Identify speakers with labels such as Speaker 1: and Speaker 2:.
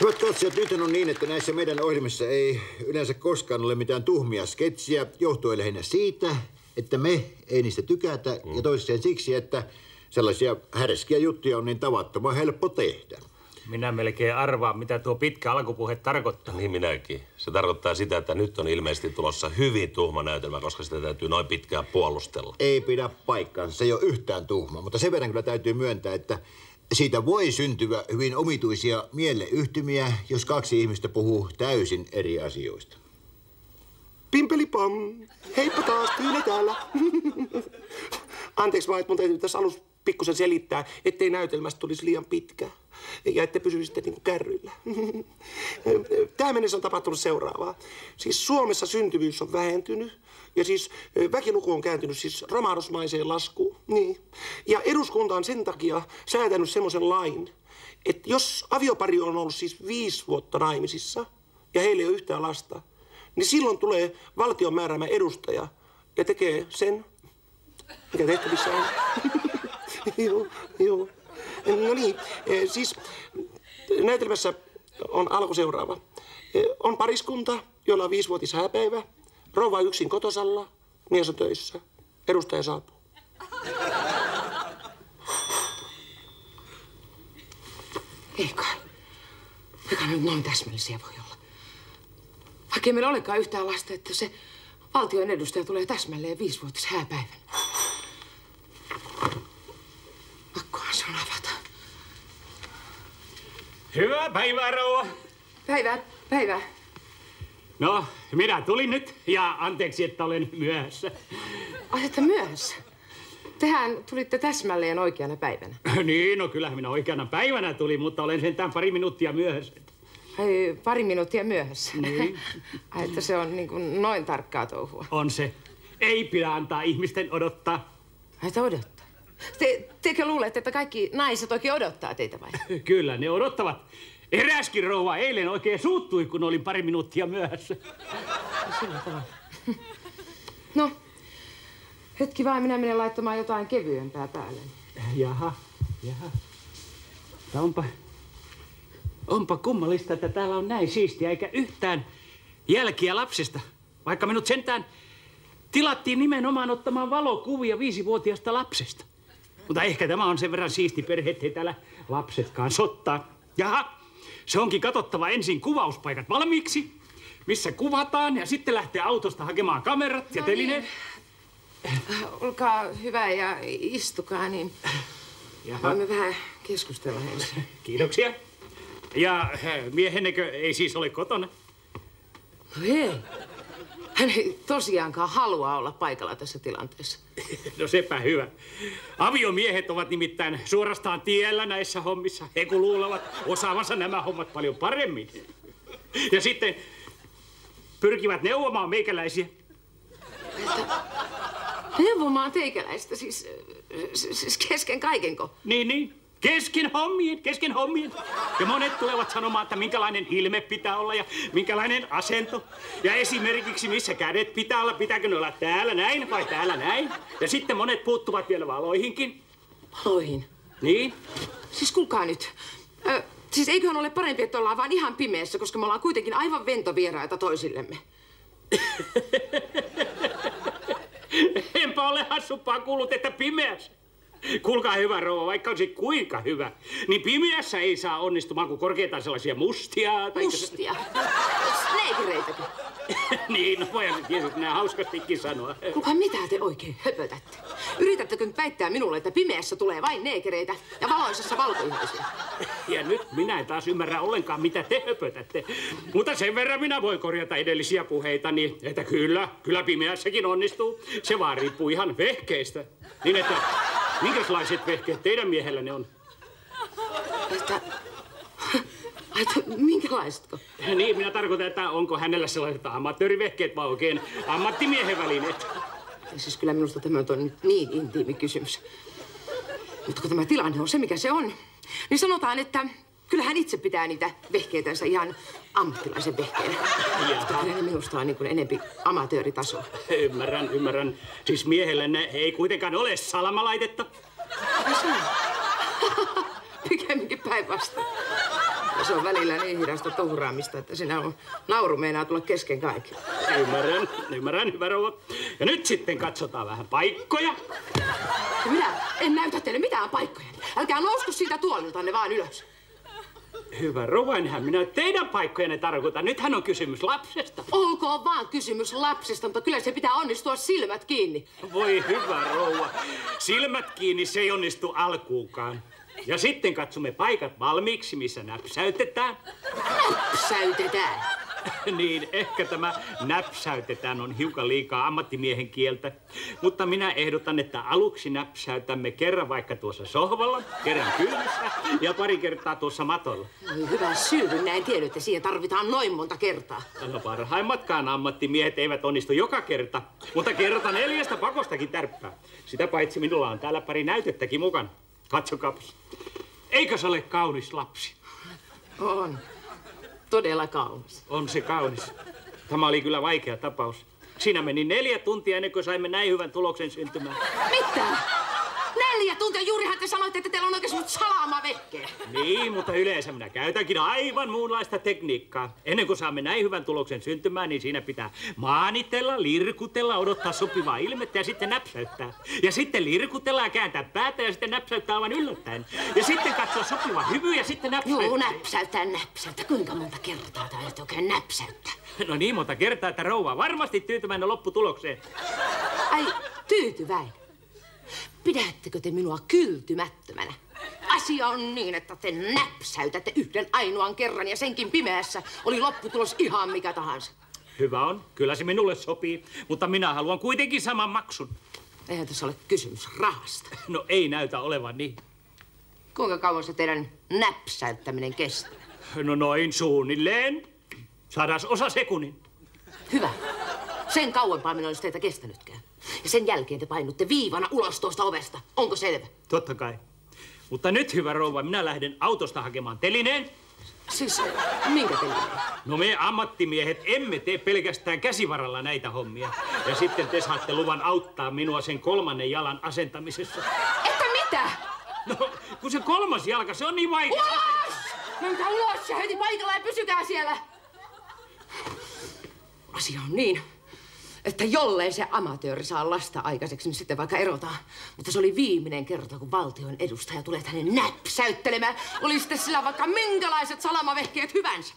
Speaker 1: Hyvät katsojat, nyt on niin, että näissä meidän ohjelmissa ei yleensä koskaan ole mitään tuhmia sketsiä, johtuen lähinnä siitä, että me ei niistä tykätä, mm. ja toiseen siksi, että sellaisia härskiä juttuja on niin tavattoman helppo tehdä.
Speaker 2: Minä melkein arvaan, mitä tuo pitkä alkupuhe tarkoittaa.
Speaker 3: Niin minäkin. Se tarkoittaa sitä, että nyt on ilmeisesti tulossa hyvin tuhma näytelmä, koska sitä täytyy noin pitkään puolustella.
Speaker 1: Ei pidä paikkaansa, se ei ole yhtään tuhma, mutta sen verran kyllä täytyy myöntää, että siitä voi syntyä hyvin omituisia mieleyhtymiä, jos kaksi ihmistä puhuu täysin eri asioista.
Speaker 4: Pimpeli pom. Heippa taas, Tyyne täällä. Anteeksi vaan, että mun täytyy tässä alussa pikkusen selittää, ettei näytelmästä tulisi liian pitkä ja että pysyisitte niin kärryillä. Tähän mennessä on tapahtunut seuraavaa. Siis Suomessa syntyvyys on vähentynyt ja siis väkiluku on kääntynyt siis romahdusmaiseen laskuun. Niin. Ja eduskunta on sen takia säätänyt semmoisen lain, että jos aviopari on ollut siis viisi vuotta naimisissa ja heillä ei ole yhtään lasta, niin silloin tulee valtion määräämä edustaja ja tekee sen, mikä tehtävissä on. joo, joo. No niin, e, siis näytelmässä on alku seuraava. E, on pariskunta, jolla on viisivuotis hääpäivä. Rouva yksin kotosalla, mies on töissä. Edustaja saapuu.
Speaker 5: Ei kai. Eikä nyt noin täsmällisiä voi olla. Vaikka ei meillä olekaan yhtään lasta, että se valtion edustaja tulee täsmälleen viisivuotis hääpäivänä. Pakkohan se on avata.
Speaker 2: Hyvää päivää, rouva.
Speaker 5: Päivää, päivää.
Speaker 2: No, minä tulin nyt ja anteeksi, että olen myöhässä.
Speaker 5: Olette myöhässä. Tehän tulitte täsmälleen oikeana päivänä.
Speaker 2: niin, no kyllähän minä oikeana päivänä tulin, mutta olen sentään pari minuuttia myöhässä.
Speaker 5: Ai, pari minuuttia myöhässä.
Speaker 2: Niin.
Speaker 5: Ai, että se on niin kuin noin tarkkaa touhua.
Speaker 2: On se. Ei pidä antaa ihmisten odottaa.
Speaker 5: Ai, odottaa. Te, tekö luulette, että kaikki naiset oikein odottaa teitä vai?
Speaker 2: Kyllä, ne odottavat. Eräskin rouva eilen oikein suuttui, kun olin pari minuuttia myöhässä.
Speaker 5: No, hetki vaan, minä menen laittamaan jotain kevyempää päälle.
Speaker 2: Jaha, jaha. Onpa, onpa kummallista, että täällä on näin siistiä, eikä yhtään jälkiä lapsista. Vaikka minut sentään tilattiin nimenomaan ottamaan valokuvia viisivuotiaasta lapsesta. Mutta ehkä tämä on sen verran siisti perhe, ettei täällä lapsetkaan sottaa. Jaha, se onkin katsottava ensin kuvauspaikat valmiiksi, missä kuvataan ja sitten lähtee autosta hakemaan kamerat ja
Speaker 5: No
Speaker 2: telineet.
Speaker 5: Olkaa hyvä ja istukaa, niin
Speaker 2: Jaha,
Speaker 5: voimme vähän keskustella ensin.
Speaker 2: kiitoksia. Ja äh, miehennekö ei siis ole kotona?
Speaker 5: No ei. Hän ei tosiaankaan halua olla paikalla tässä tilanteessa.
Speaker 2: No sepä hyvä. Aviomiehet ovat nimittäin suorastaan tiellä näissä hommissa. He kun luulevat osaavansa nämä hommat paljon paremmin. Ja sitten pyrkivät neuvomaan meikäläisiä.
Speaker 5: Neuvomaan teikäläistä, siis, siis kesken kaikenko?
Speaker 2: Niin, niin. Kesken hommien, kesken hommien. Ja monet tulevat sanomaan, että minkälainen ilme pitää olla ja minkälainen asento. Ja esimerkiksi missä kädet pitää olla, pitääkö ne olla täällä näin vai täällä näin. Ja sitten monet puuttuvat vielä valoihinkin.
Speaker 5: Valoihin.
Speaker 2: Niin?
Speaker 5: Siis kuulkaa nyt. Ö, siis eiköhän ole parempi, että ollaan vaan ihan pimeässä, koska me ollaan kuitenkin aivan ventovieraita toisillemme.
Speaker 2: Enpä ole hassumpaa kuullut, että pimeässä. Kuulkaa hyvä rouva, vaikka olisi kuinka hyvä, niin pimeässä ei saa onnistumaan kuin korkeintaan sellaisia mustia tai...
Speaker 5: Mustia. Sneekereitäkö?
Speaker 2: niin, no se tietysti näin hauskastikin sanoa.
Speaker 5: Kuulkaa, mitä te oikein höpötätte? Yritättekö nyt väittää minulle, että pimeässä tulee vain neekereitä ja valoisessa valkoihoisia?
Speaker 2: Ja nyt minä en taas ymmärrä ollenkaan, mitä te höpötätte. Mutta sen verran minä voin korjata edellisiä puheitani, että kyllä, kyllä pimeässäkin onnistuu. Se vaan riippuu ihan vehkeistä. Niin että, minkälaiset vehkeet teidän miehellänne on?
Speaker 5: Että... Että minkälaisetko?
Speaker 2: Niin, minä tarkoitan, että onko hänellä sellaiset amatöörivehkeet vai oikein ammattimiehen välineet.
Speaker 5: Siis kyllä minusta tämä on nyt niin intiimi kysymys. Mutta kun tämä tilanne on se, mikä se on, niin sanotaan, että kyllä hän itse pitää niitä vehkeitänsä ihan ammattilaisen vehkeinä. Mutta kyllä ne minusta on niin kuin enempi amatööritasoa.
Speaker 2: Ymmärrän, ymmärrän. Siis miehellenne ei kuitenkaan ole salamalaitetta.
Speaker 5: Ai se on. Pikemminkin päinvastoin. Se on välillä niin hidasta tuhraamista, että sinä on nauru meinaa tulla kesken kaiken.
Speaker 2: Ymmärrän, ymmärrän, hyvä rouva. Ja nyt sitten katsotaan vähän paikkoja.
Speaker 5: Ja minä en näytä teille mitään paikkoja. Älkää nousko siitä tuoliltanne vaan ylös.
Speaker 2: Hyvä rouva, enhän minä teidän paikkojanne tarkoita. Nythän on kysymys lapsesta.
Speaker 5: Olkoon vaan kysymys lapsesta, mutta kyllä se pitää onnistua silmät kiinni.
Speaker 2: Voi hyvä rouva. Silmät kiinni, se ei onnistu alkuukaan. Ja sitten katsomme paikat valmiiksi, missä näpsäytetään.
Speaker 5: Säytetään.
Speaker 2: niin, ehkä tämä näpsäytetään on hiukan liikaa ammattimiehen kieltä. Mutta minä ehdotan, että aluksi näpsäytämme kerran vaikka tuossa sohvalla, kerran kyydissä ja pari kertaa tuossa matolla.
Speaker 5: Oi hyvä syy, näin tiedä, että siihen tarvitaan noin monta kertaa.
Speaker 2: No parhaimmatkaan ammattimiehet eivät onnistu joka kerta, mutta kerta neljästä pakostakin tärppää. Sitä paitsi minulla on täällä pari näytettäkin mukana. Katsokaapas. Eikö se ole kaunis lapsi?
Speaker 5: On. Todella kaunis.
Speaker 2: On se kaunis. Tämä oli kyllä vaikea tapaus. Siinä meni neljä tuntia ennen kuin saimme näin hyvän tuloksen syntymään.
Speaker 5: Mitä? Neljä tuntia juurihan te sanoitte, että teillä on oikein semmoset salamavehkeet.
Speaker 2: Niin, mutta yleensä minä käytänkin aivan muunlaista tekniikkaa. Ennen kuin saamme näin hyvän tuloksen syntymään, niin siinä pitää maanitella, lirkutella, odottaa sopivaa ilmettä ja sitten näpsäyttää. Ja sitten lirkutella ja kääntää päätä ja sitten näpsäyttää aivan yllättäen. Ja sitten katsoa sopiva hyvy ja sitten näpsäyttää.
Speaker 5: Joo, näpsäyttää, näpsäyttää. Kuinka monta kertaa täytyy oikein näpsäyttää?
Speaker 2: No niin monta kertaa, että rouva varmasti tyytyväinen lopputulokseen.
Speaker 5: Ai, tyytyväinen. Pidättekö te minua kyltymättömänä? Asia on niin, että te näpsäytätte yhden ainoan kerran ja senkin pimeässä oli lopputulos ihan mikä tahansa.
Speaker 2: Hyvä on, kyllä se minulle sopii, mutta minä haluan kuitenkin saman maksun.
Speaker 5: Eihän tässä ole kysymys rahasta.
Speaker 2: No ei näytä olevan niin.
Speaker 5: Kuinka kauan se teidän näpsäyttäminen kestää?
Speaker 2: No noin suunnilleen. Sadas osa sekunnin.
Speaker 5: Sen kauempaa minä olisi teitä kestänytkään. Ja sen jälkeen te painutte viivana ulos tuosta ovesta. Onko selvä?
Speaker 2: Totta kai. Mutta nyt, hyvä rouva, minä lähden autosta hakemaan telineen.
Speaker 5: Siis minkä telineen?
Speaker 2: No me ammattimiehet emme tee pelkästään käsivaralla näitä hommia. Ja sitten te saatte luvan auttaa minua sen kolmannen jalan asentamisessa.
Speaker 5: Että mitä?
Speaker 2: No, kun se kolmas jalka, se on niin vaikea.
Speaker 5: Ulos! Menkää ulos ja heti paikalla ja pysykää siellä! Asia on niin, että jollei se amatööri saa lasta aikaiseksi, niin sitten vaikka erotaan. Mutta se oli viimeinen kerta, kun valtion edustaja tulee tänne näpsäyttelemään. Oli sitten sillä vaikka minkälaiset salamavehkeet hyvänsä.